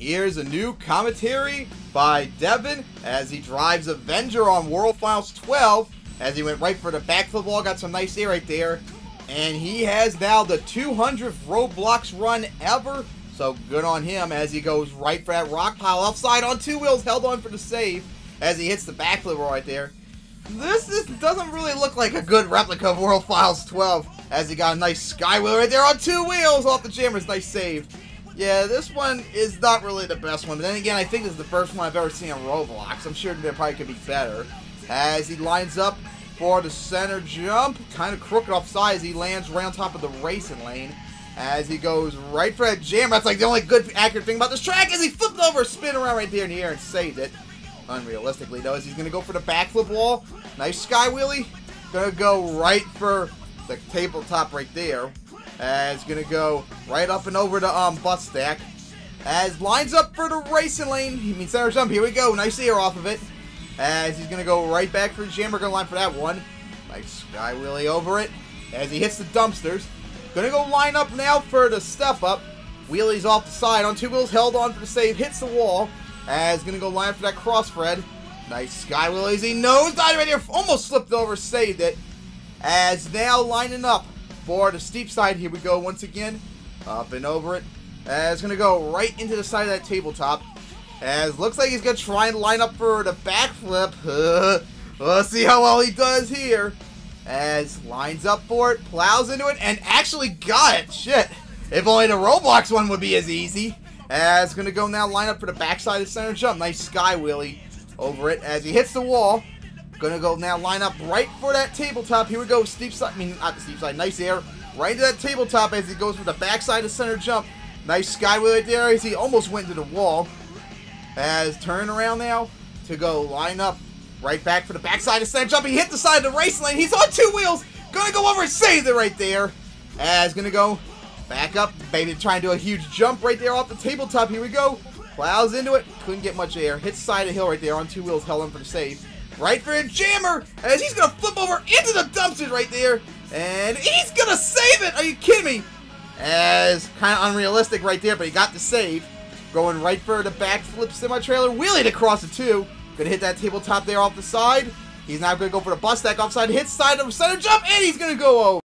Here's a new commentary by Devin as he drives Avenger on World Finals 12 as he went right for the backflip wall, got some nice air right there. And he has now the 200th Roblox run ever. So good on him as he goes right for that rock pile offside on two wheels, held on for the save as he hits the backflip right there. This is, doesn't really look like a good replica of World Finals 12 as he got a nice skywheel right there on two wheels off the jammers. Nice save. Yeah, this one is not really the best one. But then again, I think this is the first one I've ever seen on Roblox. I'm sure there probably could be better. As he lines up for the center jump, kind of crooked offside as he lands right on top of the racing lane. As he goes right for that jam. That's like the only good, accurate thing about this track as he flipped over, spin around right there in the air and saved it. Unrealistically, though, as he's going to go for the backflip wall. Nice sky wheelie. To go right for the tabletop right there. As going to go right up and over the um, bus stack. As lines up for the racing lane. He means center jump. Here we go. Nice air off of it. As he's going to go right back for the jam. We're going to line for that one. Nice sky wheelie over it. As he hits the dumpsters. Going to go line up now for the step up. Wheelies off the side on two wheels. Held on for the save. Hits the wall. As going to go line for that cross Fred. Nice sky wheelies. He knows died right here. Almost slipped over. Saved it. As now lining up the steep side. Here we go once again. Up and over it. As going to go right into the side of that tabletop. As looks like he's going to try and line up for the backflip. Uh, let's see how well he does here. As lines up for it, plows into it, and actually got it. Shit. If only the Roblox one would be as easy. As going to go now line up for the backside of the center jump. Nice sky wheelie over it as he hits the wall. Gonna go now line up right for that tabletop. Here we go. Steep side, I mean, not the steep side. Nice air. Right into that tabletop as he goes for the backside of center jump. Nice sky wheel right there as he almost went to the wall. As turn around now to go line up right back for the backside of center jump. He hit the side of the race lane. He's on two wheels. Gonna go over and save it right there. As gonna go back up. Maybe try and do a huge jump right there off the tabletop. Here we go. Plows into it. Couldn't get much air. Hits side of hill right there on two wheels. Held on for the save. Right for a jammer as he's going to flip over into the dumpsters right there. And he's going to save it. Are you kidding me? As kind of unrealistic right there, but he got the save. Going right for the backflip semi-trailer. Wheeling across the two. Going to hit that tabletop there off the side. He's now going to go for the bus stack offside. hit, side of center jump. And he's going to go over.